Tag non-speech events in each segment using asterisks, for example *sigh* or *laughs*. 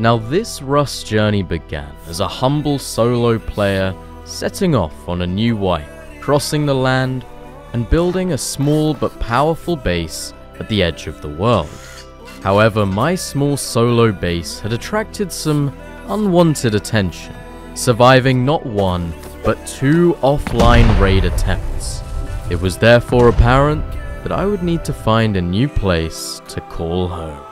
Now this Rust journey began as a humble solo player setting off on a new way, crossing the land, and building a small but powerful base at the edge of the world. However, my small solo base had attracted some unwanted attention, surviving not one, but two offline raid attempts. It was therefore apparent that I would need to find a new place to call home.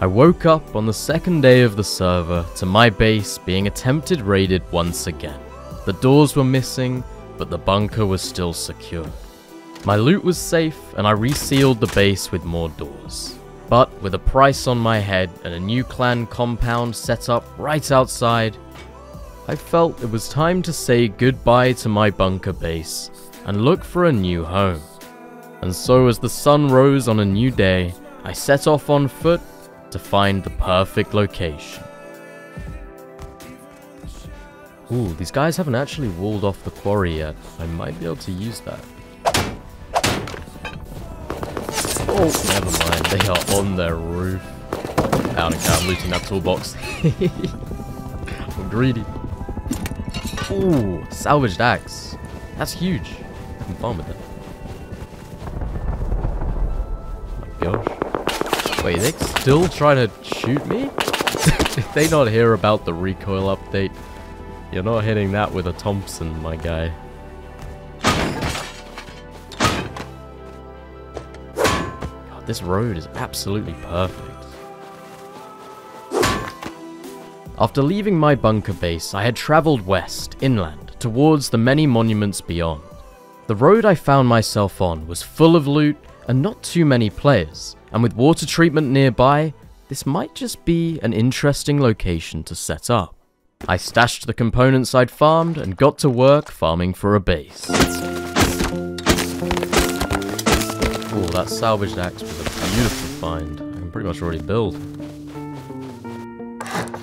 I woke up on the second day of the server to my base being attempted raided once again. The doors were missing, but the bunker was still secure. My loot was safe, and I resealed the base with more doors. But with a price on my head and a new clan compound set up right outside, I felt it was time to say goodbye to my bunker base and look for a new home. And so as the sun rose on a new day, I set off on foot to find the perfect location. Ooh, these guys haven't actually walled off the quarry yet. I might be able to use that. Oh, never mind. They are on their roof. Out don't looting that toolbox. *laughs* I'm greedy. Ooh, salvaged axe. That's huge. I can farm with that. Oh my gosh. Wait, they still trying to shoot me? *laughs* Did they not hear about the recoil update? You're not hitting that with a Thompson, my guy. God, this road is absolutely perfect. After leaving my bunker base, I had travelled west, inland, towards the many monuments beyond. The road I found myself on was full of loot and not too many players, and with water treatment nearby, this might just be an interesting location to set up. I stashed the components I'd farmed and got to work farming for a base. Oh, that salvaged axe was a beautiful find. I can pretty much already build.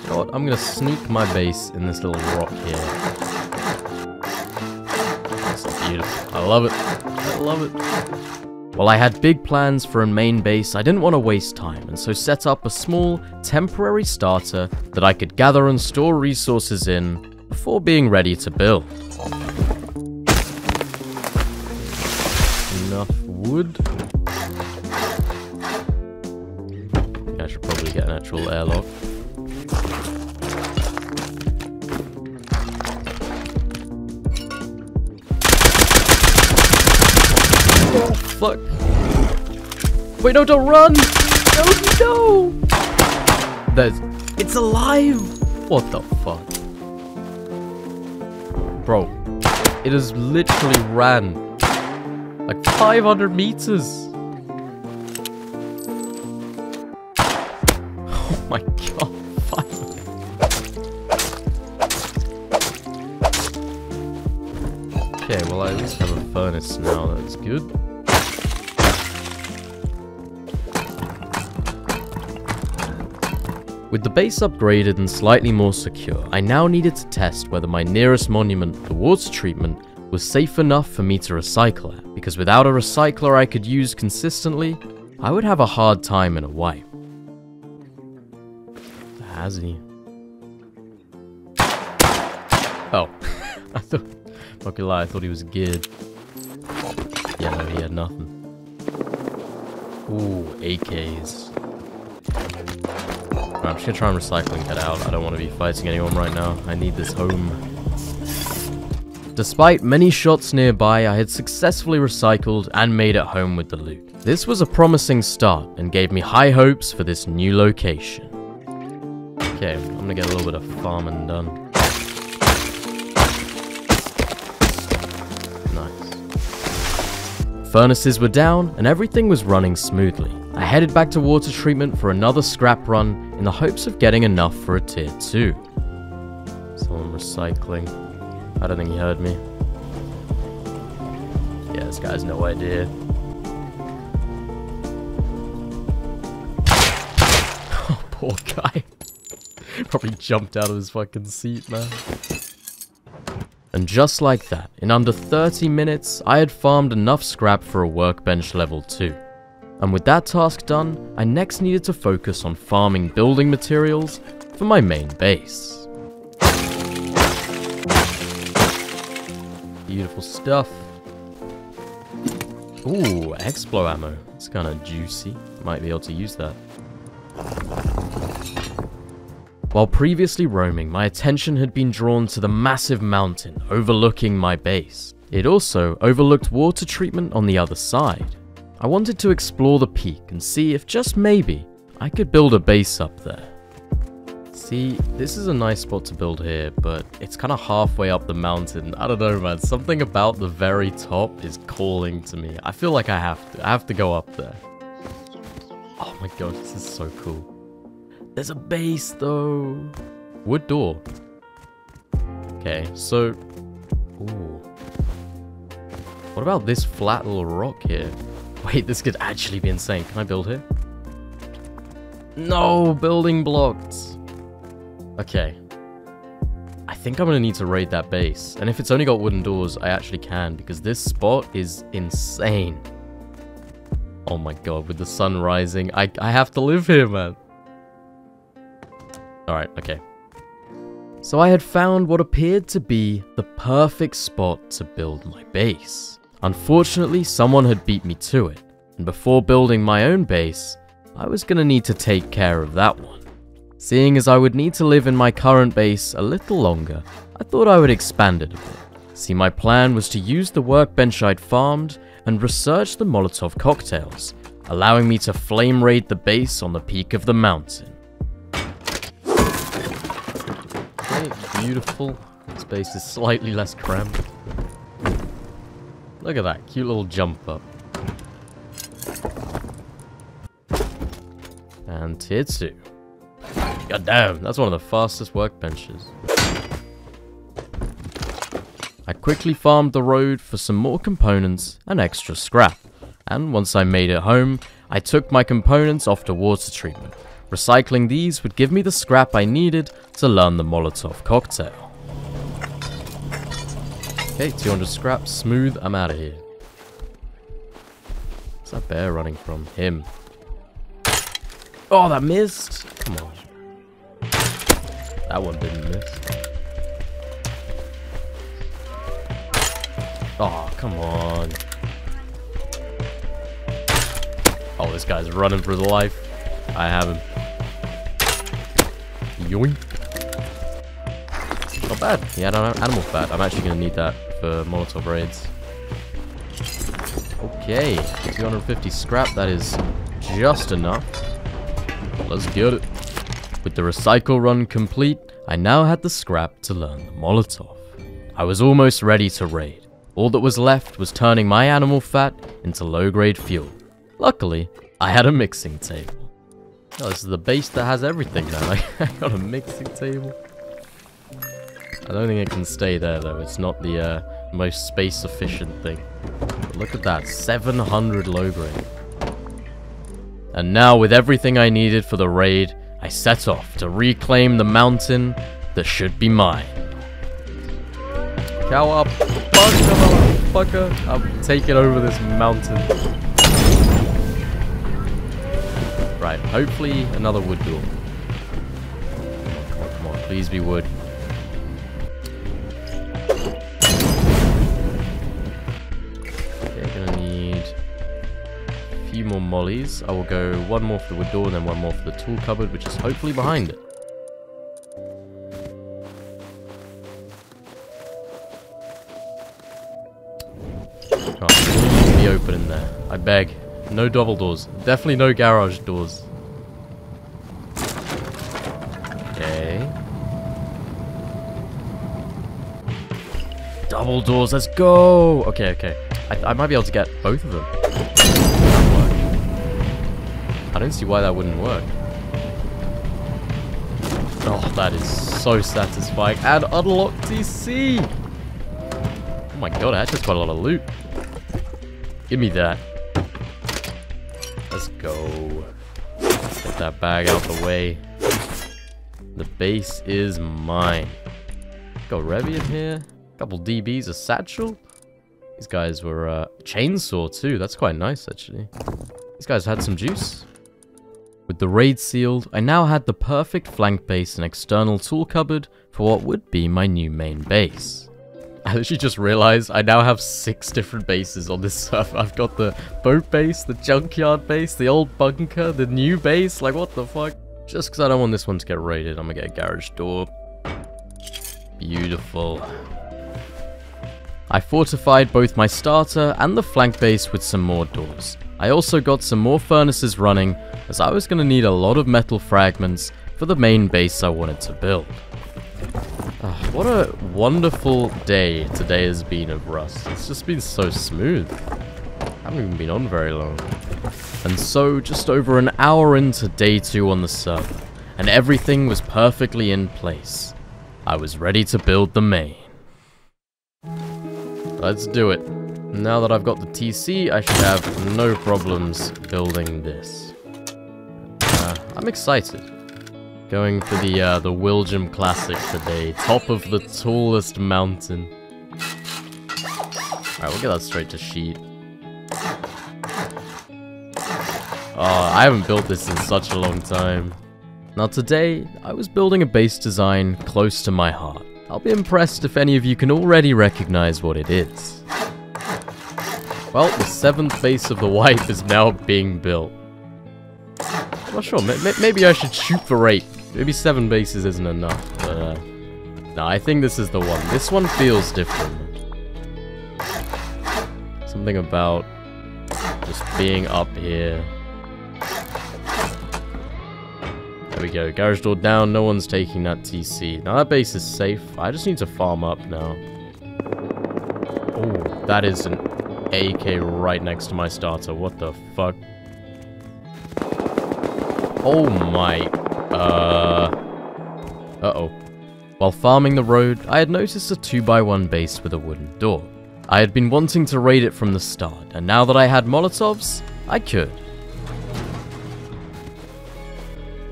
What? I'm gonna sneak my base in this little rock here. That's beautiful. I love it. I love it. While I had big plans for a main base, I didn't want to waste time, and so set up a small, temporary starter that I could gather and store resources in before being ready to build. Enough wood. I should probably get an actual airlock. Wait, no, don't run! No, no! There's... It's alive! What the fuck? Bro, it has literally ran like 500 meters. *laughs* Oh my god, finally. Okay, well I at least have a furnace now, that's good. With the base upgraded and slightly more secure, I now needed to test whether my nearest monument, the water treatment, was safe enough for me to recycle at, because without a recycler I could use consistently, I would have a hard time in a wipe. Has he? Oh. *laughs* I thought, not gonna lie, I thought he was geared. Yeah, no, he had nothing. Ooh, AKs. I'm just gonna try and recycle and get out. I don't want to be fighting anyone right now. I need this home. Despite many shots nearby, I had successfully recycled and made it home with the loot. This was a promising start and gave me high hopes for this new location. Okay, I'm gonna get a little bit of farming done. Nice. Furnaces were down and everything was running smoothly. I headed back to water treatment for another scrap run in the hopes of getting enough for a tier 2. Someone recycling. I don't think he heard me. Yeah, this guy has no idea. *laughs* Oh, poor guy. *laughs* Probably jumped out of his fucking seat, man. And just like that, in under 30 minutes, I had farmed enough scrap for a workbench level 2. And with that task done, I next needed to focus on farming building materials for my main base. Beautiful stuff. Ooh, Explo ammo. It's kind of juicy. Might be able to use that. While previously roaming, my attention had been drawn to the massive mountain overlooking my base. It also overlooked water treatment on the other side. I wanted to explore the peak and see if just maybe I could build a base up there. See, this is a nice spot to build here, but it's kind of halfway up the mountain. I don't know, man. Something about the very top is calling to me. I feel like I have to. I have to go up there. Oh my god, this is so cool. There's a base, though. Wood door. Okay, so... Ooh. What about this flat little rock here? Wait, this could actually be insane. Can I build here? No, building blocks. Okay. I think I'm going to need to raid that base. And if it's only got wooden doors, I actually can. Because this spot is insane. Oh my god, with the sun rising. I, I have to live here, man. Alright, okay. So I had found what appeared to be the perfect spot to build my base. Unfortunately, someone had beat me to it, and before building my own base, I was gonna need to take care of that one. Seeing as I would need to live in my current base a little longer, I thought I would expand it a bit. See, my plan was to use the workbench I'd farmed and research the Molotov cocktails, allowing me to flame raid the base on the peak of the mountain. beautiful. Space is slightly less cramped. Look at that, cute little jump up. And 2. God damn, that's one of the fastest workbenches. I quickly farmed the road for some more components and extra scrap. And once I made it home, I took my components off to water treatment. Recycling these would give me the scrap I needed to learn the Molotov cocktail. Okay, 200 scrap, smooth, I'm out of here. What's that bear running from? Him. Oh, that missed! Come on. That one didn't miss. Oh, come on. Oh, this guy's running for his life. I have him. Yoink. Not bad. He had animal fat. I'm actually going to need that for Molotov raids. Okay. 250 scrap. That is just enough. Let's get it. With the recycle run complete, I now had the scrap to learn the Molotov. I was almost ready to raid. All that was left was turning my animal fat into low-grade fuel. Luckily, I had a mixing table. Oh, this is the base that has everything now. *laughs* I got a mixing table. I don't think it can stay there though. It's not the uh, most space efficient thing. Look at that, 700 low grade. And now with everything I needed for the raid, I set off to reclaim the mountain that should be mine. Cow up, motherfucker! I'm taking over this mountain. Right, hopefully another wood door. Come on, come on, please be wood. More mollies. I will go one more for the wood door and then one more for the tool cupboard, which is hopefully behind it. Ah, Can't be open in there. I beg. No double doors. Definitely no garage doors. Okay. Double doors, let's go! Okay, okay. I, I might be able to get both of them. I don't see why that wouldn't work. Oh, that is so satisfying. And unlock TC! Oh my god, I actually quite a lot of loot. Give me that. Let's go. Get that bag out of the way. The base is mine. Got Revy in here. Couple DBs, a satchel. These guys were, uh, chainsaw too. That's quite nice, actually. These guys had some juice. With the raid sealed, I now had the perfect flank base and external tool cupboard for what would be my new main base. *laughs* I literally just realized I now have six different bases on this server. *laughs* I've got the boat base, the junkyard base, the old bunker, the new base. Like, what the fuck? Just because I don't want this one to get raided, I'm gonna get a garage door. Beautiful. I fortified both my starter and the flank base with some more doors. I also got some more furnaces running, as I was going to need a lot of metal fragments for the main base I wanted to build. Oh, what a wonderful day today has been of Rust. It's just been so smooth. I haven't even been on very long. And so, just over an hour into day 2 on the server, and everything was perfectly in place. I was ready to build the main. Let's do it. Now that I've got the TC, I should have no problems building this. I'm excited. Going for the uh, the Willjum Classic today, top of the tallest mountain. Alright, we'll get that straight to sheet. Oh, I haven't built this in such a long time. Now today, I was building a base design close to my heart. I'll be impressed if any of you can already recognize what it is. Well, the seventh base of the wife is now being built. Not sure, maybe I should shoot for eight. Maybe seven bases isn't enough, but uh, no, I think this is the one. This one feels different. Something about just being up here. There we go. Garage door down. No one's taking that TC. Now that base is safe. I just need to farm up now. Oh, that is an AK right next to my starter. What the fuck? Oh my. Uh. Uh-oh. While farming the road, I had noticed a 2x1 base with a wooden door. I had been wanting to raid it from the start, and now that I had Molotovs, I could.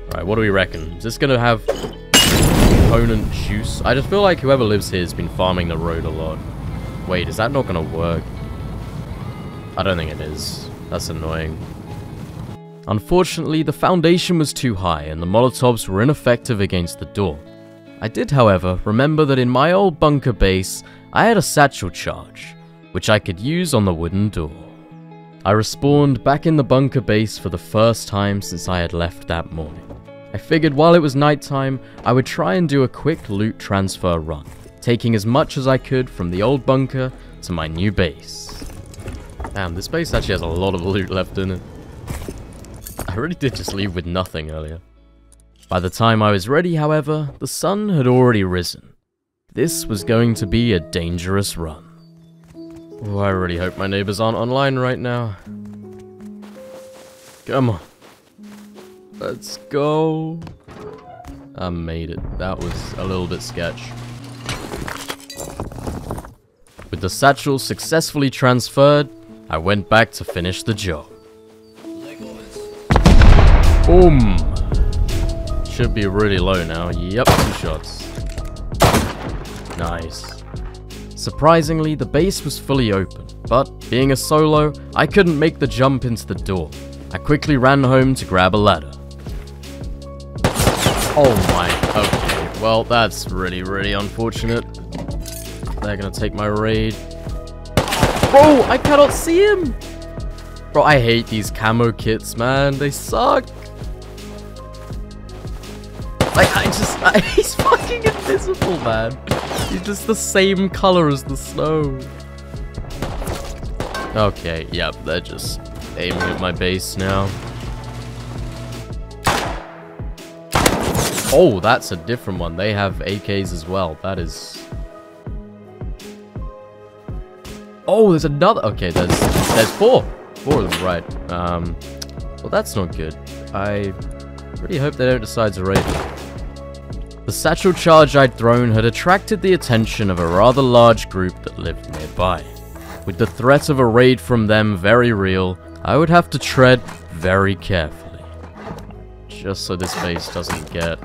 Alright, what do we reckon? Is this gonna have opponent juice? I just feel like whoever lives here has been farming the road a lot. Wait, is that not gonna work? I don't think it is. That's annoying. Unfortunately, the foundation was too high and the molotovs were ineffective against the door. I did, however, remember that in my old bunker base, I had a satchel charge, which I could use on the wooden door. I respawned back in the bunker base for the first time since I had left that morning. I figured while it was nighttime, I would try and do a quick loot transfer run, taking as much as I could from the old bunker to my new base. Damn, this base actually has a lot of loot left in it. I really did just leave with nothing earlier. By the time I was ready, however, the sun had already risen. This was going to be a dangerous run. Oh, I really hope my neighbors aren't online right now. Come on. Let's go. I made it. That was a little bit sketch. With the satchel successfully transferred, I went back to finish the job. Boom! Should be really low now. Yep, two shots. Nice. Surprisingly, the base was fully open, but being a solo, I couldn't make the jump into the door. I quickly ran home to grab a ladder. Oh my, okay. Well, that's really, really unfortunate. They're gonna take my raid. Bro, I cannot see him! Bro, I hate these camo kits, man. They suck. Like, I just, I, *laughs* he's fucking invisible, man. He's just the same color as the snow. Okay, yep, they're just aiming at my base now. Oh, that's a different one. They have AKs as well. That is... Oh, there's another... Okay, there's there's four. Four of them, right. Um, well, that's not good. I really hope they don't decide to raid The satchel charge I'd thrown had attracted the attention of a rather large group that lived nearby. With the threat of a raid from them very real, I would have to tread very carefully. Just so this base doesn't get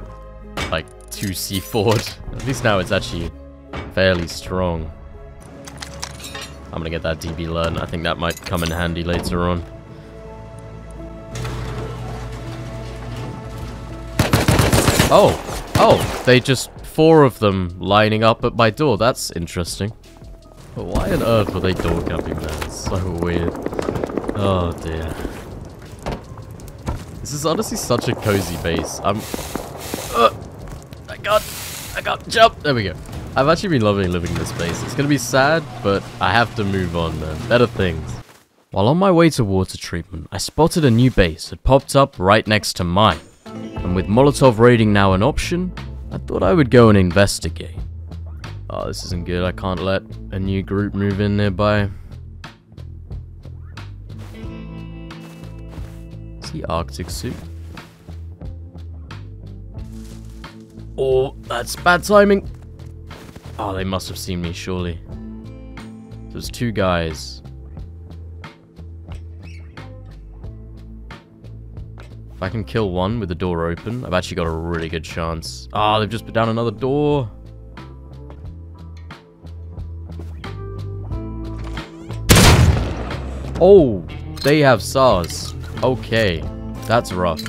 like 2c forward. At least now it's actually fairly strong. I'm gonna get that DB learn. I think that might come in handy later on. Oh! Oh! They just... Four of them lining up at my door. That's interesting. But why on earth were they door camping there? It's so weird. Oh dear. This is honestly such a cozy base. I'm... Uh, I got... I got jump. There we go. I've actually been loving living in this base. It's gonna be sad, but I have to move on, man. Better things. While on my way to water treatment, I spotted a new base that popped up right next to mine. And with Molotov raiding now an option, I thought I would go and investigate. Oh, this isn't good. I can't let a new group move in nearby. See Arctic suit. Oh, that's bad timing. Oh, they must have seen me, surely. There's two guys. If I can kill one with the door open, I've actually got a really good chance. Ah, oh, they've just put down another door. Oh, they have SARS. Okay, that's rough.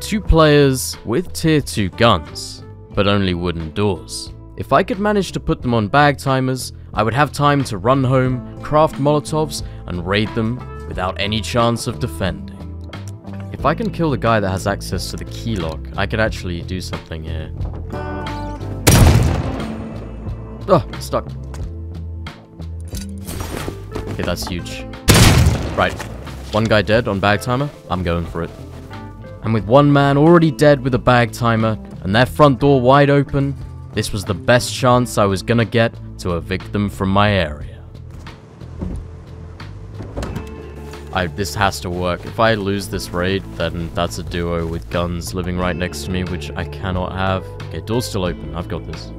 Two players with tier 2 guns, but only wooden doors. If I could manage to put them on bag timers, I would have time to run home, craft molotovs, and raid them without any chance of defending. If I can kill the guy that has access to the key lock, I could actually do something here. Oh, stuck. Okay, that's huge. Right. One guy dead on bag timer. I'm going for it. And with one man already dead with a bag timer, and their front door wide open, this was the best chance I was gonna get to evict them from my area. I, this has to work. If I lose this raid, then that's a duo with guns living right next to me, which I cannot have. Okay, door's still open. I've got this.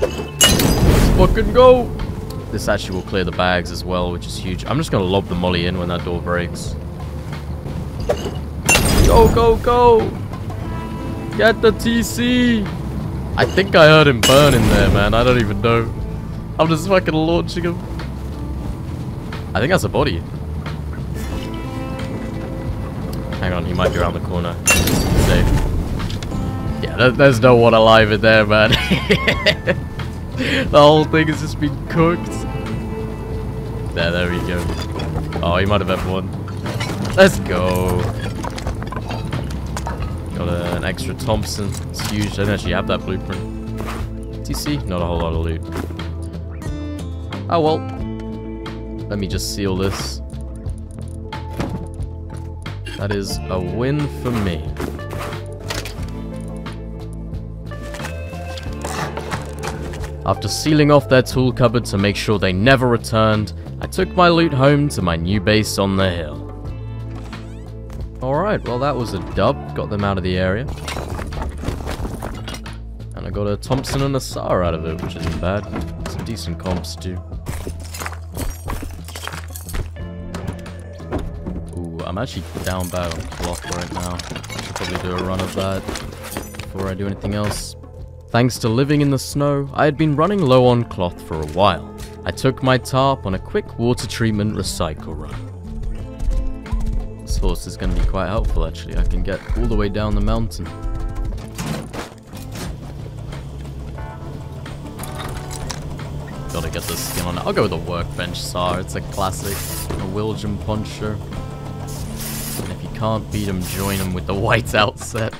Let's fucking go! This actually will clear the bags as well, which is huge. I'm just to lob the molly in when that door breaks. Go, go, go! Get the TC! I think I heard him burn in there, man. I don't even know. I'm just fucking launching him. I think that's a body. Hang on, he might be around the corner. Safe. Yeah, there's no one alive in there, man. *laughs* the whole thing has just been cooked. There, there we go. Oh, he might have had one. Let's go. Got a, an extra Thompson. It's huge. I didn't actually have that blueprint. TC? Not a whole lot of loot. Oh well. Let me just seal this. That is a win for me. After sealing off their tool cupboard to make sure they never returned, I took my loot home to my new base on the hill. Alright, well that was a dub, got them out of the area. And I got a Thompson and a SAR out of it, which isn't bad. Some decent comps too. Ooh, I'm actually down bad on cloth right now. I should probably do a run of that before I do anything else. Thanks to living in the snow, I had been running low on cloth for a while. I took my tarp on a quick water treatment recycle run. Horse is going to be quite helpful actually, I can get all the way down the mountain. Gotta get the skin on it. I'll go with a workbench SAR, it's a classic. A Wilgen Poncho. And if you can't beat him, join him with the white outset.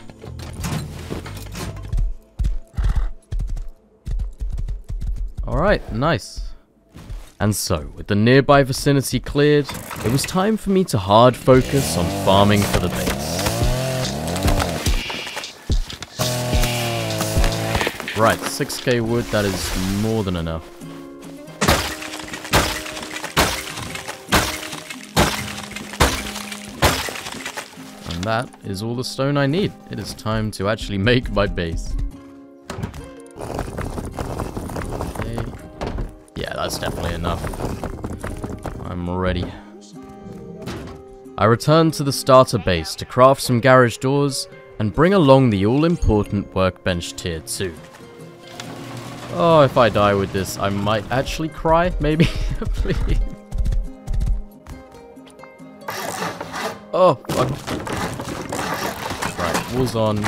Alright, nice. And so, with the nearby vicinity cleared, it was time for me to hard focus on farming for the base. Right, 6k wood, that is more than enough. And that is all the stone I need. It is time to actually *laughs* make my base. That's definitely enough. I'm ready. I return to the starter base to craft some garage doors and bring along the all-important workbench tier 2. Oh, if I die with this, I might actually cry, *laughs* maybe. Please. Oh, fuck. Right, walls on.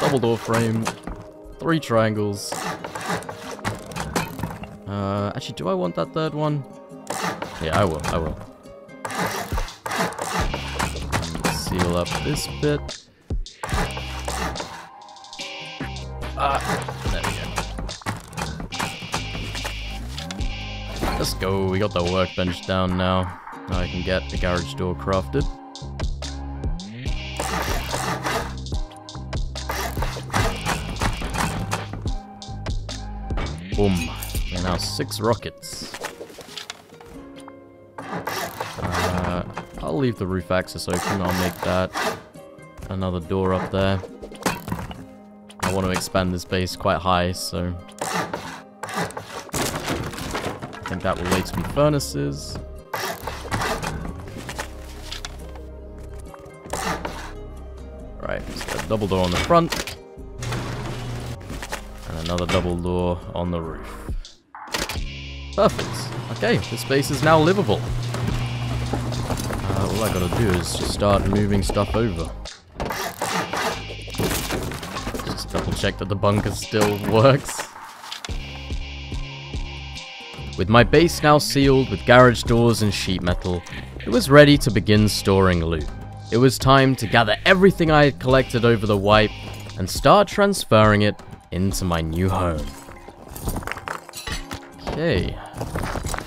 Double door frame. Three triangles. Uh, actually, do I want that third one? Yeah, I will, I will. Seal up this bit. Ah, there we go. Let's go, we got the workbench down now. Now I can get the garage door crafted. Six rockets. Uh, I'll leave the roof access open. I'll make that another door up there. I want to expand this base quite high, so... I think that will lead to furnaces. Right, so double door on the front. And another double door on the roof. Perfect. Okay, this space is now livable. Uh, all I gotta do is just start moving stuff over. Just double check that the bunker still works. With my base now sealed with garage doors and sheet metal, it was ready to begin storing loot. It was time to gather everything I had collected over the wipe and start transferring it into my new home. Okay,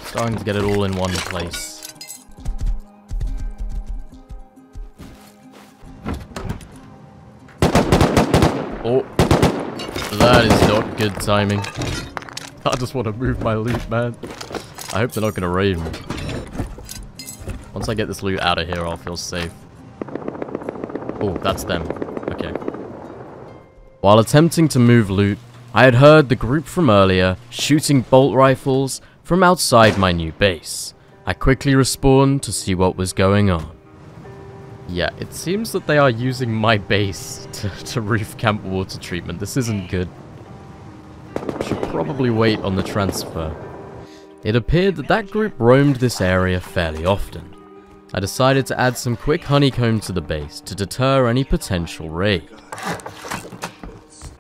starting to get it all in one place. Oh, that is not good timing. I just want to move my loot, man. I hope they're not going to raid me. Once I get this loot out of here, I'll feel safe. Oh, that's them. Okay. While attempting to move loot, I had heard the group from earlier shooting bolt rifles from outside my new base. I quickly respawned to see what was going on. Yeah, it seems that they are using my base *laughs* to, to roof camp water treatment. This isn't good. Should probably wait on the transfer. It appeared that that group roamed this area fairly often. I decided to add some quick honeycomb to the base to deter any potential raid.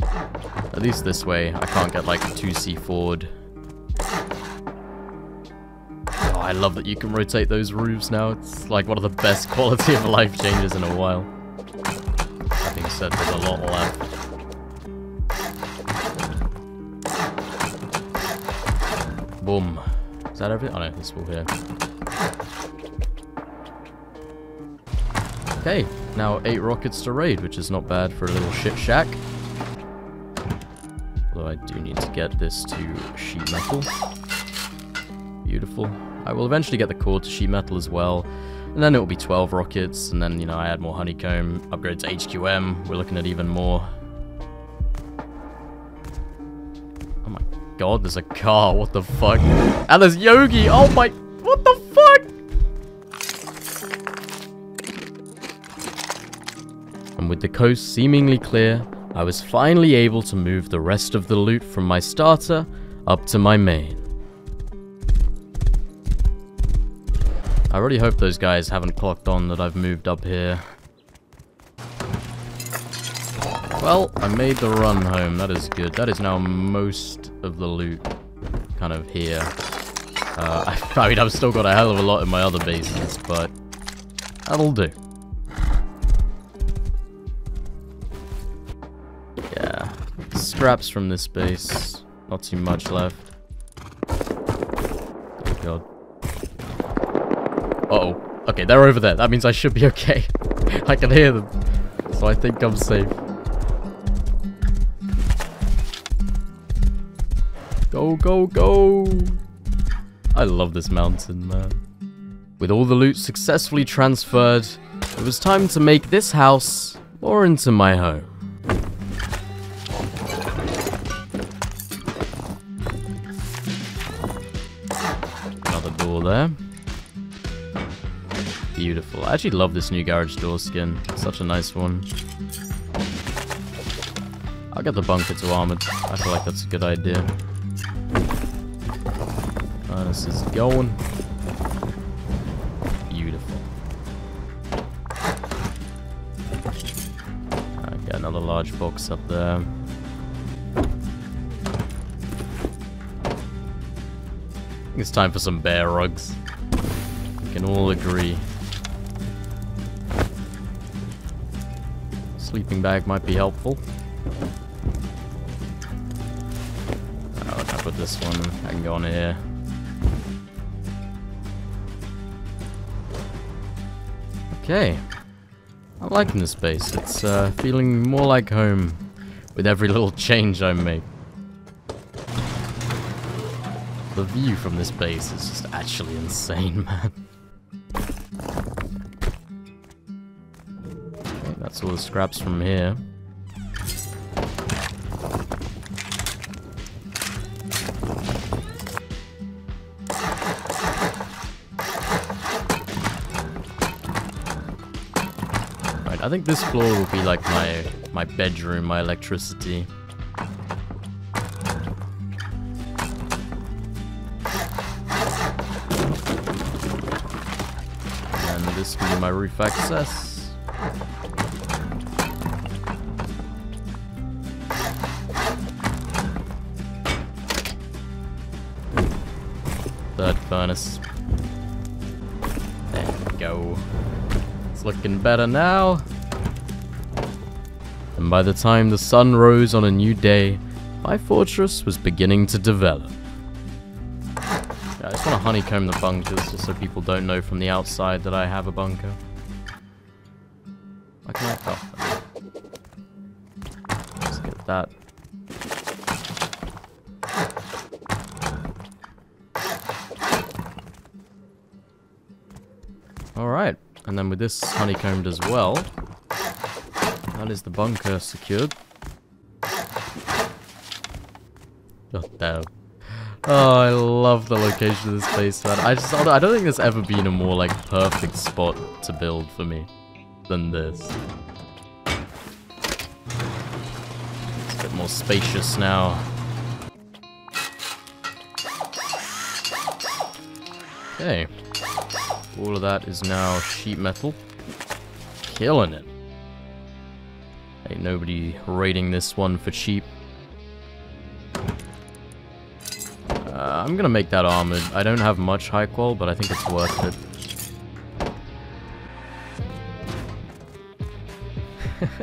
At least this way, I can't get like 2C forward. Oh, I love that you can rotate those roofs now. It's like one of the best *laughs* quality of life changes in a while. That being said, there's a lot left. Boom. Is that everything? Oh no, this will here. Okay, now eight rockets to raid, which is not bad for a little shit shack. Although I do need to get this to sheet metal. Beautiful. I will eventually get the core to sheet metal as well. And then it will be 12 rockets, and then, you know, I add more honeycomb, upgrade to HQM. We're looking at even more. Oh my god, there's a car. What the fuck? And there's Yogi. Oh my... What the fuck? And with the coast seemingly clear, I was finally able to move the rest of the loot from my starter up to my main. I really hope those guys haven't clocked on that I've moved up here. Well, I made the run home. That is good. That is now most of the loot kind of here. Uh, *laughs* I mean, I've still got a hell of a lot in my other bases, but that'll do. Yeah, scraps from this base. Not too much left. Oh god. Uh oh Okay, they're over there. That means I should be okay. *laughs* I can hear them. So I think I'm safe. Go, go, go! I love this mountain, man. With all the loot successfully transferred, it was time to make this house more into my home. Another door there. Beautiful. I actually love this new garage door skin. Such a nice one. I'll get the bunker to armored. I feel like that's a good idea. Uh, this is going. Beautiful. I get another large box up there. It's time for some bear rugs. We can all agree. Sleeping bag might be helpful. Oh, I put this one. I can go on here. Okay. I'm liking this base. It's uh, feeling more like home with every little *laughs* change I make. The view from this base is just actually insane, *laughs* man. All the scraps from here. Right, I think this floor will be like my my bedroom, my electricity. And this will be my roof access. Third furnace. There we go. It's looking better now. And by the time the sun rose on a new day, my fortress was beginning to develop. Yeah, I just want to honeycomb the bunkers just so people don't know from the outside that I have a bunker. Why can I? Oh. Let's get that. Alright, and then with this honeycombed as well, that is the bunker secured. Oh, damn. Oh, I love the location of this place, man. I just, I don't think there's ever been a more, like, perfect spot to build for me than this. It's a bit more spacious now. Okay. All of that is now sheet metal. Killing it. Ain't nobody raiding this one for cheap. Uh, I'm gonna make that armored. I don't have much high qual, but I think it's worth it.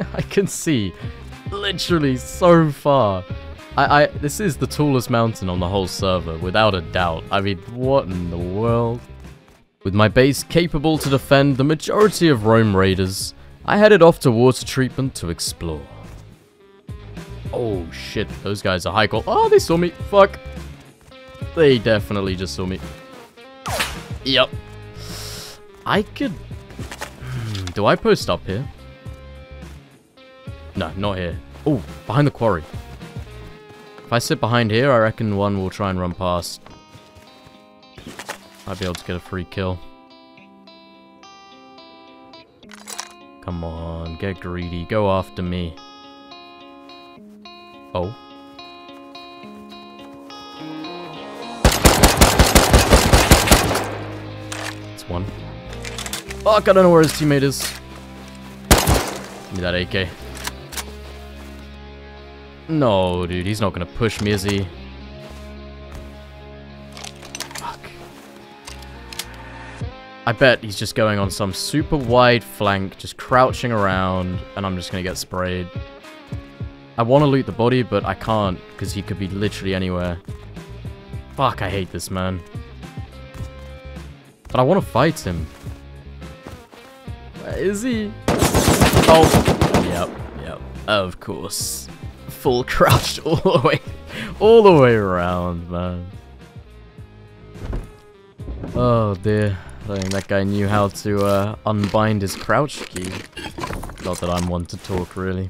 *laughs* I can see literally so far. I, I, this is the tallest mountain on the whole server, without a doubt. I mean, what in the world? With my base capable to defend the majority of roam raiders, I headed off to water treatment to explore. Oh shit, those guys are high qual. Oh, they saw me. Fuck. They definitely just saw me. Yep. I could... Hmm, do I post up here? No, not here. Oh, behind the quarry. If I sit behind here, I reckon one will try and run past. I'd be able to get a free kill. Come on, get greedy. Go after me. Oh. It's one. Fuck, I don't know where his teammate is. Give me that AK. No, dude, he's not gonna push me, is he? I bet he's just going on some super wide flank, just crouching around, and I'm just gonna get sprayed. I want to loot the body, but I can't, because he could be literally anywhere. Fuck, I hate this man. But I want to fight him. Where is he? Oh, yep, yep, of course. Full crouched *laughs* all the way, all the way around, man. Oh dear, I think that guy knew how to uh, unbind his crouch key. Not that I'm one to talk, really.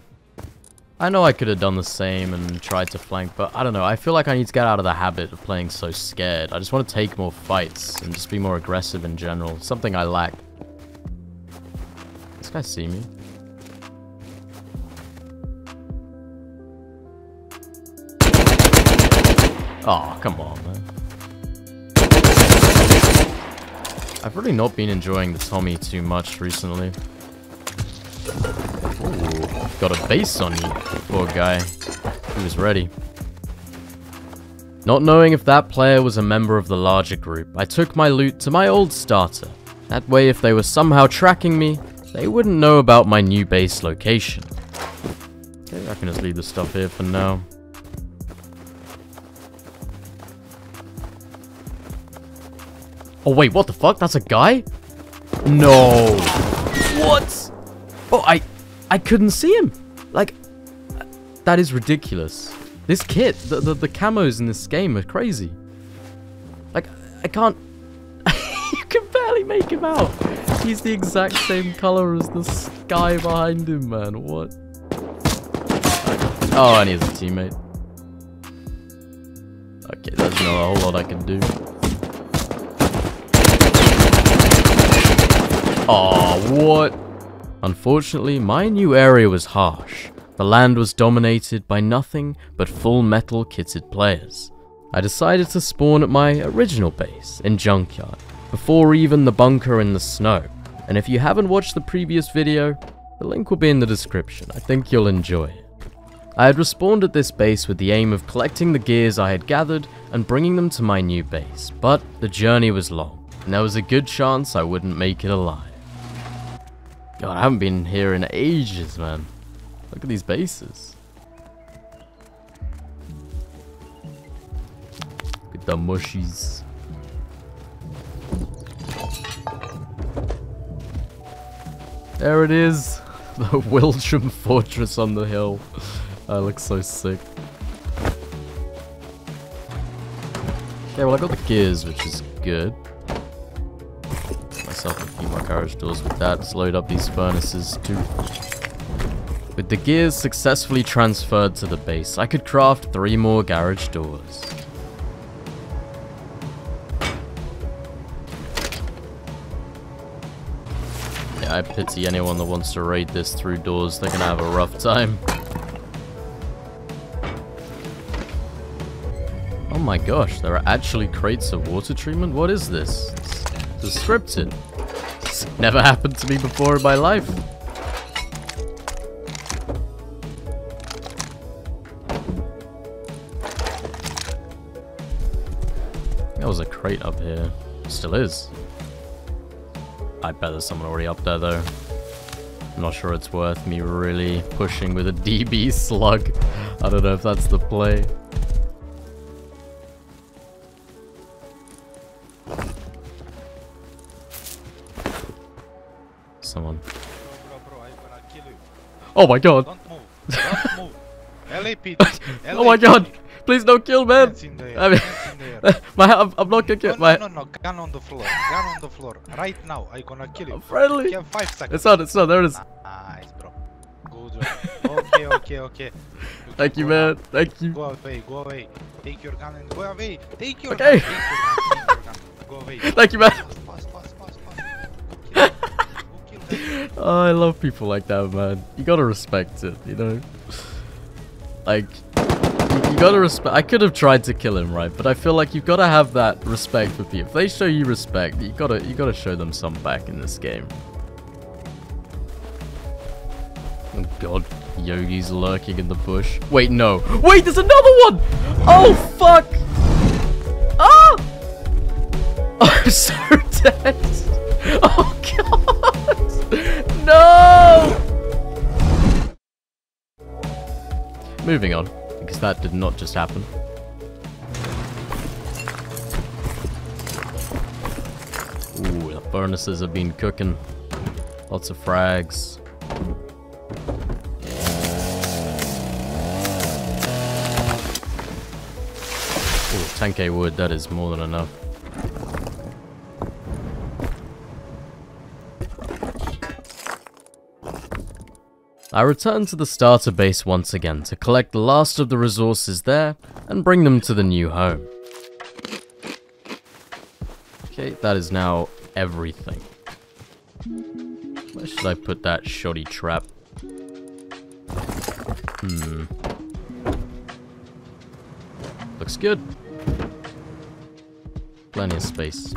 I know I could have done the same and tried to flank, but I don't know. I feel like I need to get out of the habit of playing so scared. I just want to take more fights and just be more aggressive in general. Something I lack. This guy see me? Oh, come on, man. I've really not been enjoying the Tommy too much recently. Ooh, got a base on you, poor guy. He was ready. Not knowing if that player was a member of the larger group, I took my loot to my old starter. That way if they were somehow tracking me, they wouldn't know about my new base location. Okay, I can just leave the stuff here for now. Oh wait, what the fuck? That's a guy? No. What? Oh, I, I couldn't see him. Like, that is ridiculous. This kit, the, the, the camos in this game are crazy. Like, I can't... *laughs* you can barely make him out. He's the exact same color as the sky behind him, man. What? Oh, and he's a teammate. Okay, there's not a whole lot I can do. Oh, what? Unfortunately, my new area was harsh. The land was dominated by nothing but full metal kitted players. I decided to spawn at my original base in Junkyard, before even the bunker in the snow. And if you haven't watched the previous video, the link will be in the description. I think you'll enjoy it. I had respawned at this base with the aim of collecting the gears I had gathered and bringing them to my new base, but the journey was long, and there was a good chance I wouldn't make it alive. God, I haven't been here in ages, man. Look at these bases. Look at the mushies. There it is. *laughs* The Willjum Fortress on the hill. That looks so sick. Okay, well I got the gears, which is good. Few more garage doors with that. Let's load up these furnaces too. With the gears successfully transferred to the base, I could craft three more garage doors. Yeah, I pity anyone that wants to raid this through doors. They're gonna have a rough time. Oh my gosh, there are actually crates of water treatment? What is this? It's scripted. It's never happened to me before in my life. There was a crate up here. Still is. I bet there's someone already up there though. I'm not sure it's worth me really pushing with a DB *laughs* slug. I don't know if that's the play. Oh my god. Don't move. Don't move. *laughs* LAPD. Oh my god. Please don't kill, man. Hands in the air. I mean, Hands in the air. *laughs* my, I'm, I'm not gonna No, get no, my. no, no. Gun on the floor. Gun on the floor. Right now. I'm gonna kill you. I'm friendly. You have five seconds. It's on. It's on. There it is. Nice, bro. Good job. okay, okay, okay. Thank you, go now. man. Thank you. Go away, go away. Take your gun and go away. Take your Okay. gun. Take your gun. Take your gun. Go away. *laughs* Thank you, man. I love people like that, man. You gotta respect it, you know? Like, you, you gotta respect. I could have tried to kill him, right? But I feel like you've gotta have that respect for people. If they show you respect, you gotta, you gotta show them some back in this game. Oh god, Yogi's lurking in the bush. Wait, no. Wait, there's another one! Oh, fuck! Ah! *laughs* I'm so *laughs* dead. No! Moving on, because that did not just happen. Ooh, the furnaces have been cooking. Lots of frags. Ooh, 10k wood, that is more than enough. I return to the starter base once again to collect the last of the resources there and bring them to the new home. Okay, that is now everything. Where should I put that shoddy trap? Hmm. Looks good. Plenty of space.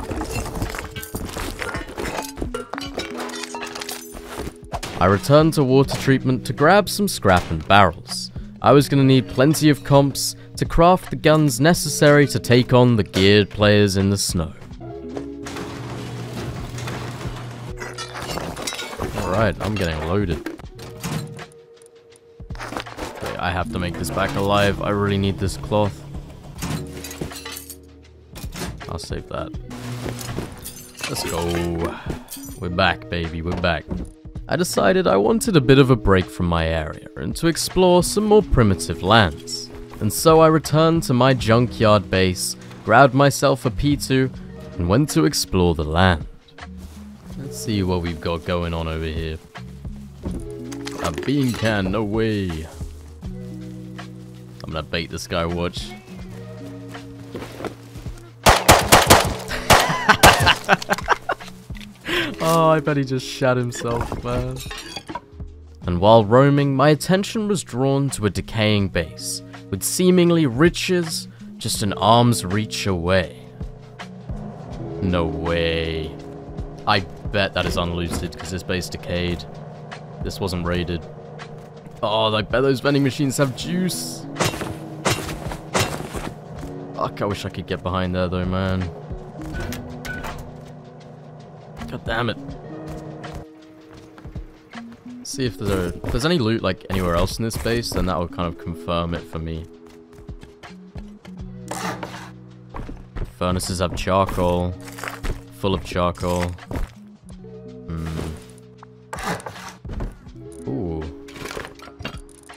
I returned to water treatment to grab some scrap and barrels. I was gonna need plenty of comps to craft the guns necessary to take on the geared players in the snow. Alright, I'm getting loaded. Okay, I have to make this back alive. I really need this cloth. I'll save that. Let's go. We're back, baby, we're back. I decided I wanted a bit of a break from my area and to explore some more primitive lands. And so I returned to my junkyard base, grabbed myself a P2, and went to explore the land. Let's see what we've got going on over here. A bean can, no way. I'm gonna bait this guy, watch. Oh, I bet he just shot himself, man. And while roaming, my attention was drawn to a decaying base, with seemingly riches just an arm's reach away. No way. I bet that is unlooted because this base decayed. This wasn't raided. Oh, I bet those vending machines have juice. Fuck, I wish I could get behind there though, man. God damn it. See if there's, a, if there's any loot like anywhere else in this base, then that will kind of confirm it for me. Furnaces have charcoal. Full of charcoal. Hmm. Ooh.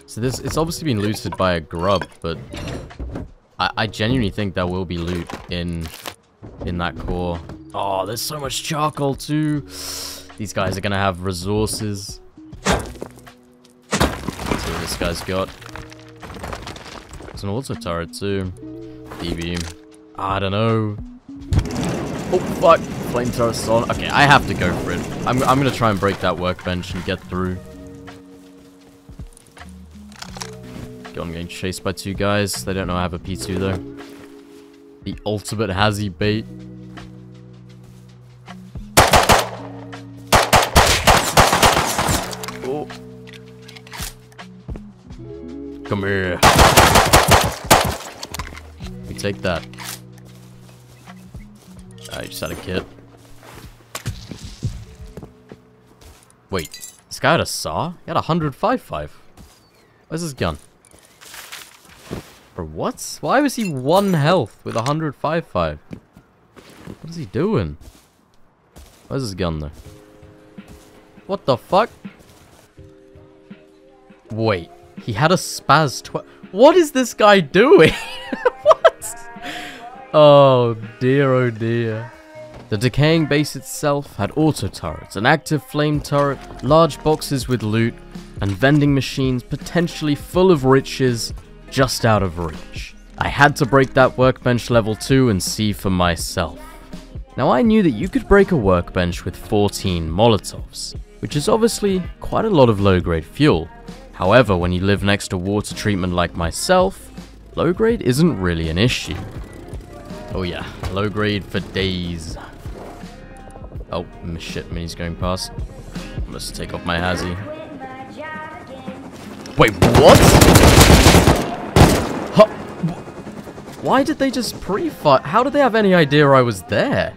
So this, it's obviously been looted by a grub, but I, I genuinely think there will be loot in, in that core. Oh, there's so much charcoal too. These guys are gonna have resources. Let's see what this guy's got. There's an auto turret too. D-beam. I don't know. Oh, fuck. Flame turret's on. Okay, I have to go for it. I'm, I'm gonna try and break that workbench and get through. I'm getting chased by two guys. They don't know I have a P2 though. The ultimate Hazzy bait. Come here. We take that. I just had a kit. Wait, this guy had a saw? He had a 105.5. Where's his gun? For what? Why was he one health with a 105.5? What is he doing? Where's his gun though? What the fuck? Wait, he had a spaz tw- What is this guy doing? *laughs* what? Oh dear, oh dear. The decaying base itself had auto turrets, an active flame turret, large boxes with loot, and vending machines potentially full of riches just out of reach. I had to break that workbench level 2 and see for myself. Now I knew that you could break a workbench with 14 Molotovs, which is obviously quite a lot of low grade fuel. However, when you live next to water treatment like myself, low grade isn't really an issue. Oh yeah, low grade for days. Oh, shit, Mini's going past. I must take off my Hazzy. Wait, what? Huh? Why did they just pre-fight? How did they have any idea I was there?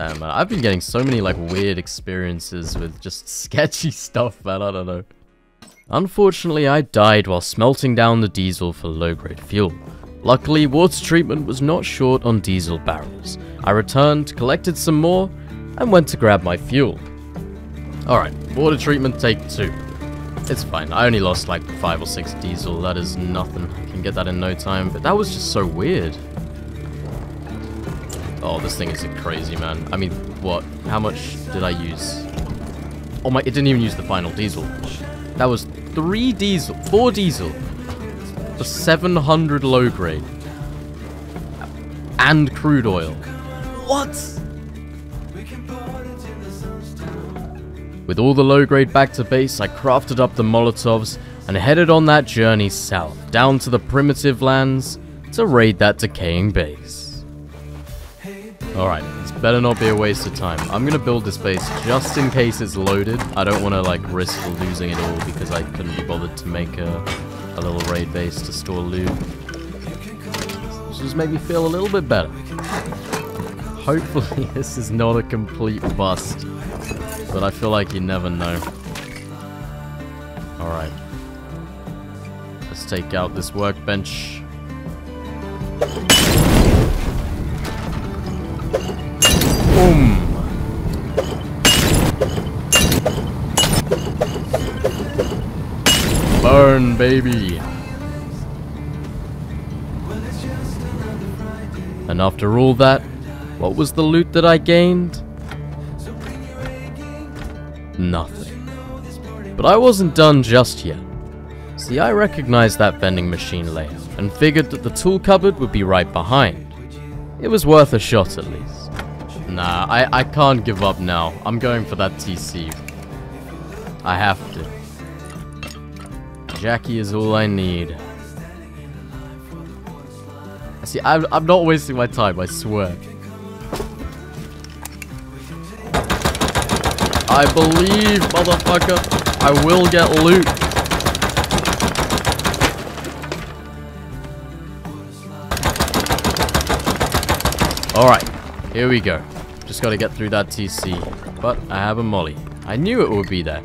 Man. Uh, I've been getting so many, like, weird experiences with just *laughs* sketchy stuff, man. I don't know. Unfortunately, I died while smelting down the diesel for low-grade fuel. Luckily, water treatment was not short on diesel barrels. I returned, collected some more, and went to grab my fuel. Alright, water treatment take two. It's fine, I only lost like 5 or 6 diesel, that is nothing. I can get that in no time, but that was just so weird. Oh, this thing is crazy, man. I mean, what? How much did I use? Oh my, it didn't even use the final diesel. That was 3 diesel, 4 diesel. For 700 low grade. And crude oil. What? With all the low grade back to base, I crafted up the Molotovs and headed on that journey south, down to the primitive lands, to raid that decaying base. Alright, this better not be a waste of time. I'm gonna build this base just in case it's loaded. I don't want to like risk losing it all because I couldn't be bothered to make a, a little raid base to store loot. This just make me feel a little bit better. Hopefully *laughs* this is not a complete bust. But I feel like you never know. Alright. Let's take out this workbench. Burn, baby! And after all that, what was the loot that I gained? Nothing. But I wasn't done just yet. See, I recognized that vending machine layout and figured that the tool cupboard would be right behind. It was worth a shot at least. Nah, I, I can't give up now. I'm going for that TC. I have to. Jackie is all I need. See, I'm, I'm not wasting my time, I swear. I believe, motherfucker. I will get loot. Alright, here we go. Just gotta get through that TC. But I have a molly. I knew it would be there.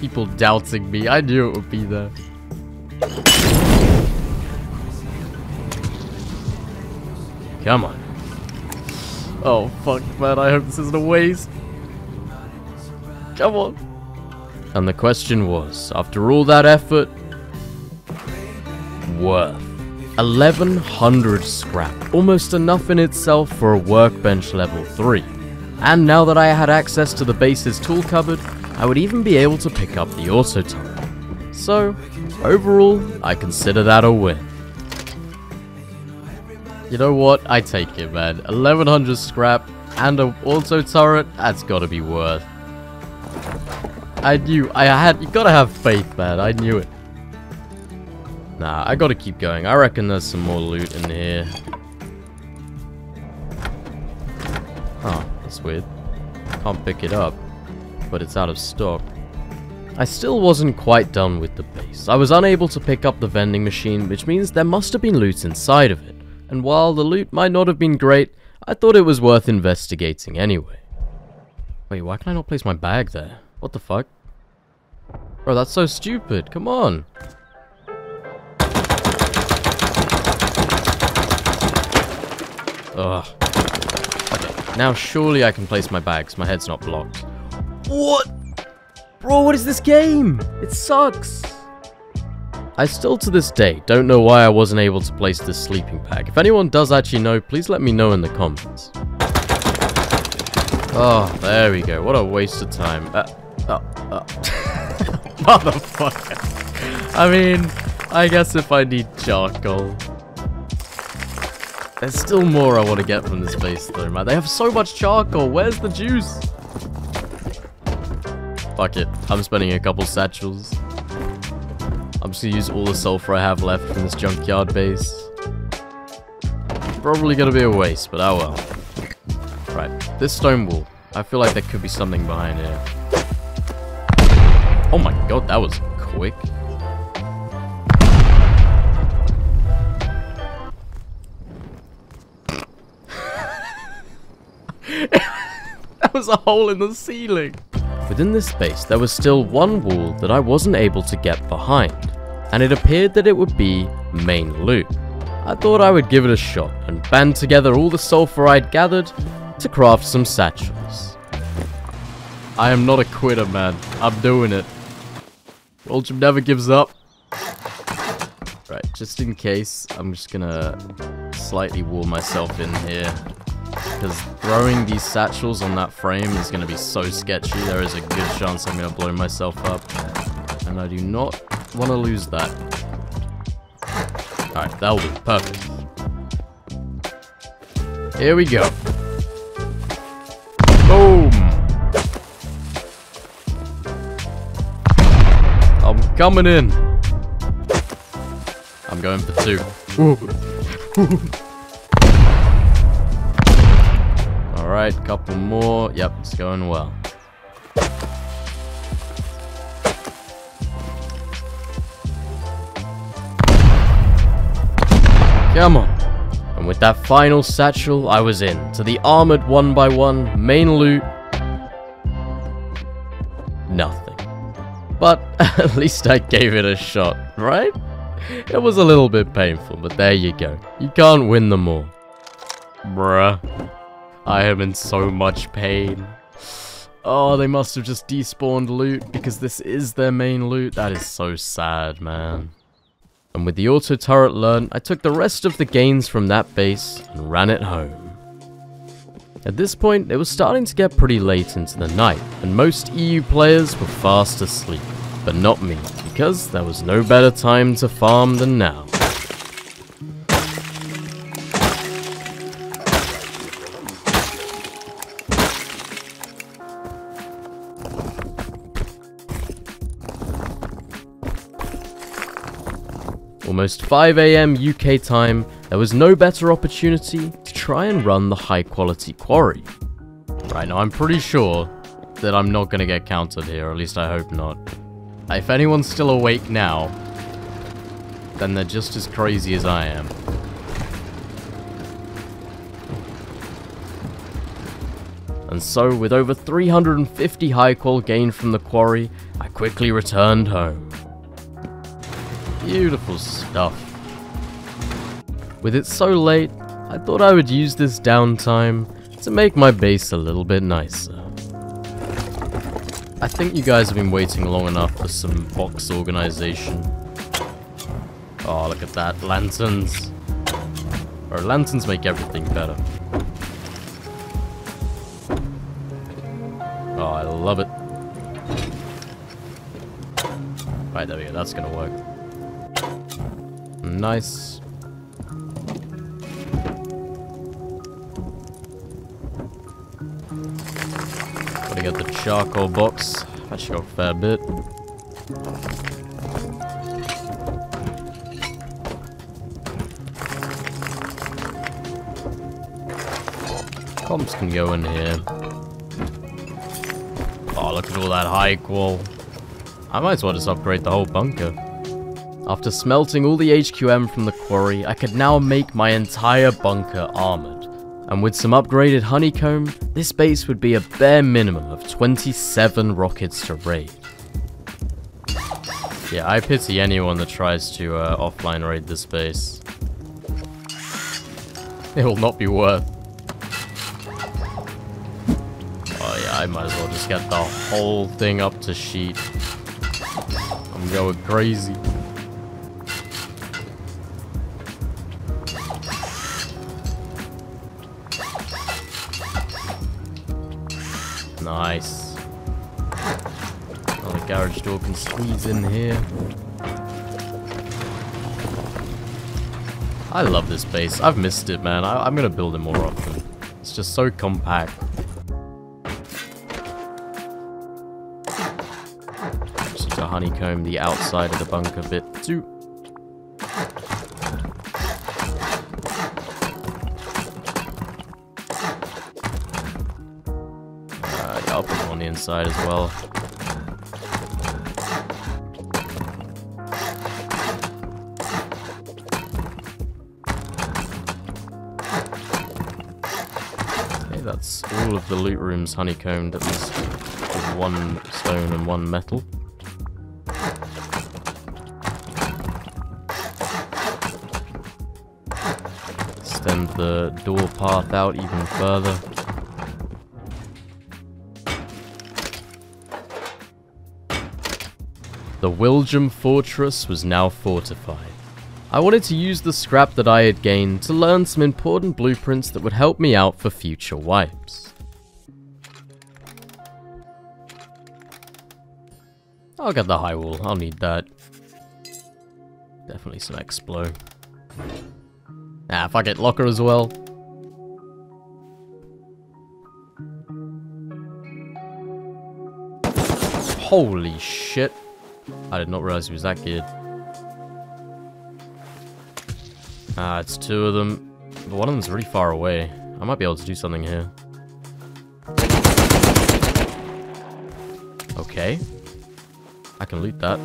People doubting me, I knew it would be there. Come on. Oh, fuck, man. I hope this isn't a waste. Come on. And the question was, after all that effort, worth 1100 scrap. Almost enough in itself for a workbench level 3. And now that I had access to the base's tool cupboard, I would even be able to pick up the auto turret. So, overall, I consider that a win. You know what? I take it, man. 1100 scrap and an auto turret, that's gotta be worth. I knew, I had, you gotta have faith, man. I knew it. Nah, I gotta keep going. I reckon there's some more loot in here. Oh, that's weird. Can't pick it up, but it's out of stock. I still wasn't quite done with the base. I was unable to pick up the vending machine, which means there must have been loot inside of it. And while the loot might not have been great, I thought it was worth investigating anyway. Wait, why can I not place my bag there? What the fuck? Bro, that's so stupid. Come on. Ugh. Okay, now surely I can place my bags. My head's not blocked. What? Bro, what is this game? It sucks. I still to this day don't know why I wasn't able to place this sleeping bag. If anyone does actually know, please let me know in the comments. Oh, there we go. What a waste of time. Uh, uh, uh. *laughs* Motherfucker. I mean, I guess if I need charcoal. There's still more I want to get from this base though, man. They have so much charcoal. Where's the juice? Fuck it. I'm spending a couple satchels. I'm just gonna use all the sulfur I have left from this junkyard base. Probably gonna be a waste, but oh well. Right, this stone wall. I feel like there could be something behind here. Oh my god, that was quick. That was a hole in the ceiling. Within this space, there was still one wall that I wasn't able to get behind, and it appeared that it would be main loop. I thought I would give it a shot and band together all the sulfur I'd gathered to craft some satchels. I am not a quitter, man. I'm doing it. Willjum never gives up. Right, just in case, I'm just gonna slightly wall myself in here. Because throwing these satchels on that frame is going to be so sketchy, there is a good chance I'm going to blow myself up. And I do not want to lose that. Alright, that'll be Perfect. Here we go. Boom! I'm coming in. I'm going for two. *laughs* Alright, couple more. Yep, it's going well. Come on. And with that final satchel, I was in to the armored 1x1 main loot. Nothing. But *laughs* at least I gave it a shot, right? It was a little bit painful, but there you go. You can't win them all. Bruh. I am in so much pain. Oh, they must have just despawned loot because this is their main loot. That is so sad, man. And with the auto turret learned, I took the rest of the gains from that base and ran it home. At this point, it was starting to get pretty late into the night, and most EU players were fast asleep. But not me, because there was no better time to farm than now. Almost 5am UK time, there was no better opportunity to try and run the high quality quarry. Right now I'm pretty sure that I'm not going to get counted here, at least I hope not. If anyone's still awake now, then they're just as crazy as I am. And so, with over 350 high qual gained from the quarry, I quickly returned home. Beautiful stuff. With it so late, I thought I would use this downtime to make my base a little bit nicer. I think you guys have been waiting long enough for some box organization. Oh, look at that. Lanterns. Or lanterns make everything better. Oh, I love it. Right, there we go. That's gonna work. Nice. Gotta get the charcoal box. Actually got a fair bit. Comps can go in here. Oh, look at all that high qual. I might as well just upgrade the whole bunker. After smelting all the HQM from the quarry, I could now make my entire bunker armored. And with some upgraded honeycomb, this base would be a bare minimum of 27 rockets to raid. Yeah, I pity anyone that tries to uh, offline raid this base. It will not be worth. Oh yeah, I might as well just get the whole thing up to sheet. I'm going crazy. Door can squeeze in here. I love this base. I've missed it, man. I am gonna build it more often. It's just so compact. Just to honeycomb the outside of the bunker bit too. Uh, I'll put it on the inside as well. The loot rooms honeycombed at least with one stone and one metal. Extend the door path out even further. The Willjum fortress was now fortified. I wanted to use the scrap that I had gained to learn some important blueprints that would help me out for future wipes. I'll get the high wall. I'll need that. Definitely some Explo. Ah, I get Locker as well. Holy shit. I did not realize he was that good. Ah, it's two of them. But one of them's really far away. I might be able to do something here. Okay. I can loot that.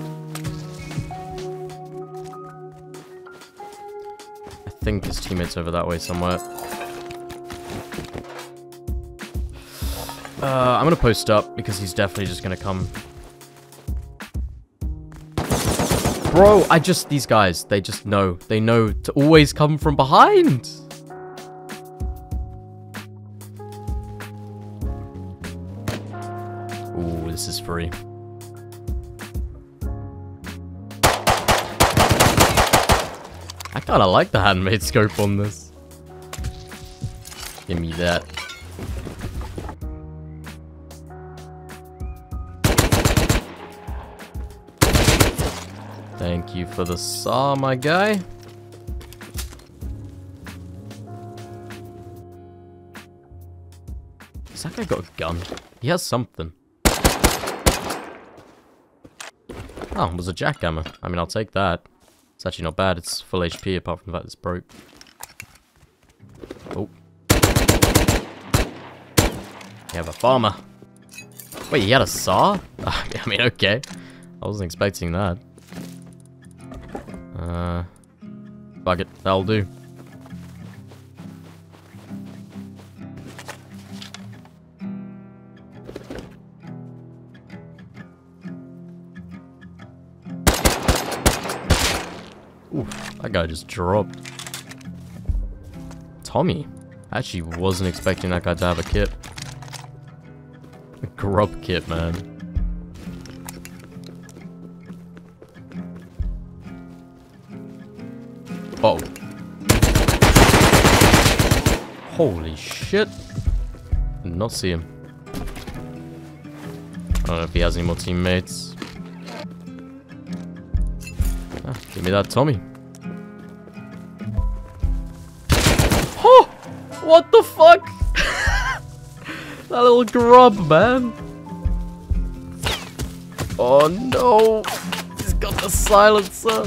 I think his teammate's over that way somewhere. Uh, I'm gonna post up because he's definitely just gonna come. Bro, I just, these guys, they just know. They know to always come from behind. Ooh, this is free. Kinda like the handmade scope on this. Give me that. Thank you for the saw, my guy. Has that guy got a gun? He has something. Oh, it was a jackhammer. I mean, I'll take that. It's actually not bad. It's full HP apart from the fact it's broke. Oh. You have a farmer. Wait, he had a saw? *laughs* I mean, okay. I wasn't expecting that. Uh, fuck it, that'll do. That guy just dropped. Tommy. I actually wasn't expecting that guy to have a kit. A grub kit, man. Oh. Holy shit. Did not see him. I don't know if he has any more teammates. Ah, give me that Tommy. Little grub, man. Oh no! He's got the silencer.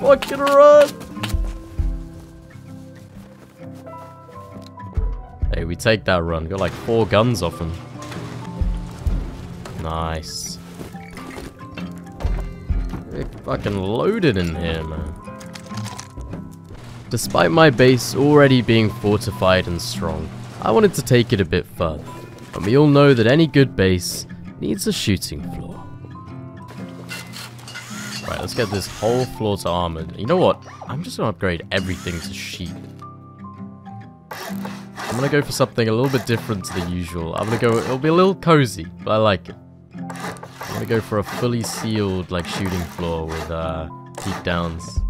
Fucking run! Hey, we take that run. Got like four guns off him. Nice. We're fucking loaded in here, man. Despite my base already being fortified and strong, I wanted to take it a bit further. And we all know that any good base needs a shooting floor. Right, let's get this whole floor to armored. You know what? I'm just gonna upgrade everything to sheet. I'm gonna go for something a little bit different to the usual. I'm gonna go, it'll be a little cozy, but I like it. I'm gonna go for a fully sealed, like, shooting floor with, uh, peek downs.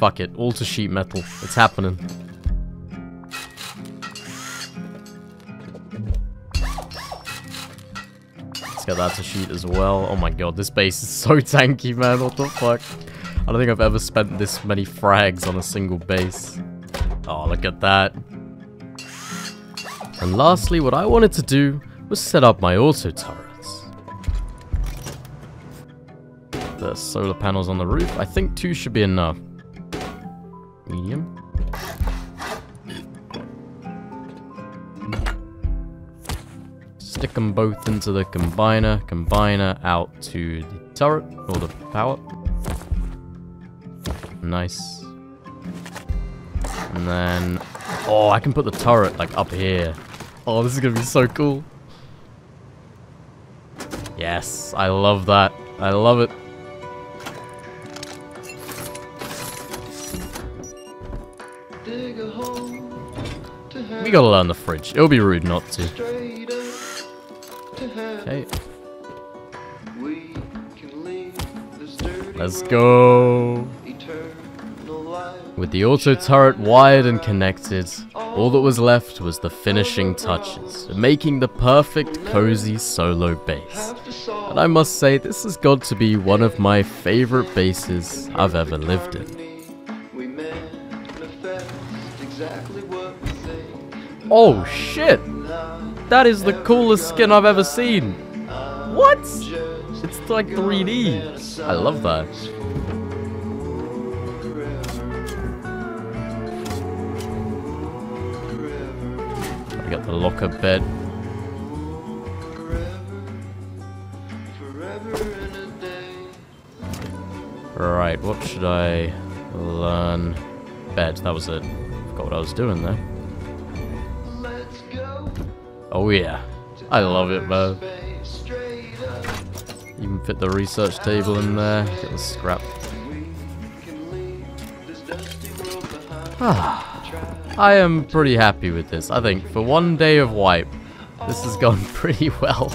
Fuck it, all to sheet metal. It's happening. Let's get that to sheet as well. Oh my god, this base is so *laughs* tanky, man. What the fuck? I don't think I've ever spent this many frags on a single base. Oh, look at that. And lastly, what I wanted to do was set up my auto turrets. The solar panels on the roof. I think two should be enough. Medium. Stick them both into the combiner. Combiner out to the turret or the power. Nice. And then... Oh, I can put the turret, like, up here. Oh, this is gonna be so cool. Yes, I love that. I love it. We gotta learn the fridge. It'll be rude not to. Okay, let's go. With the auto turret wired and connected, all that was left was the finishing touches, making the perfect cozy solo base. And I must say, this has got to be one of my favorite bases I've ever lived in. Oh shit! That is the coolest skin I've ever seen! What? It's like 3D. I love that. I got the locker bed. Right, what should I learn? Bed, that was it. I forgot what I was doing there. Oh yeah. I love it, man. Even fit the research table in there. Get the scrap. Ah, I am pretty happy with this. I think for one day of wipe, this has gone *laughs* pretty well.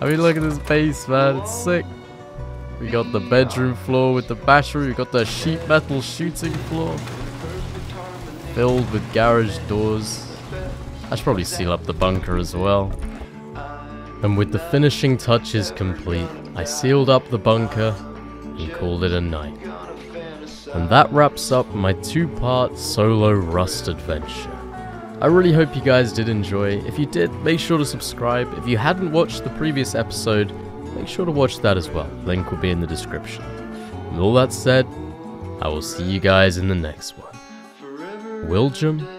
I mean, look at this base, man. It's sick. We got the bedroom floor with the battery. We got the sheet metal shooting floor. Filled with garage doors. I should probably seal up the bunker as well. And with the finishing touches complete, I sealed up the bunker and called it a night. And that wraps up my two-part solo Rust adventure. I really hope you guys did enjoy. If you did, make sure to subscribe. If you hadn't watched the previous episode, make sure to watch that as well. Link will be in the description. With all that said, I will see you guys in the next one. Willjum